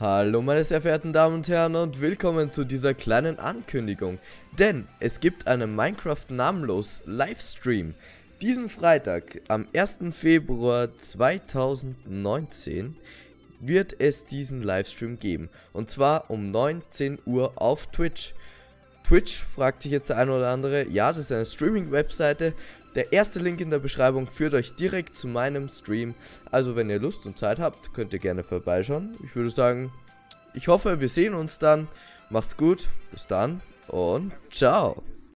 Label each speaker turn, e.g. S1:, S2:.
S1: Hallo meine sehr verehrten Damen und Herren und willkommen zu dieser kleinen Ankündigung. Denn es gibt einen Minecraft namenlos Livestream. Diesen Freitag, am 1. Februar 2019, wird es diesen Livestream geben. Und zwar um 19 Uhr auf Twitch. Twitch fragt sich jetzt der eine oder andere. Ja, das ist eine Streaming-Webseite. Der erste Link in der Beschreibung führt euch direkt zu meinem Stream. Also wenn ihr Lust und Zeit habt, könnt ihr gerne vorbeischauen. Ich würde sagen, ich hoffe, wir sehen uns dann. Macht's gut, bis dann und ciao.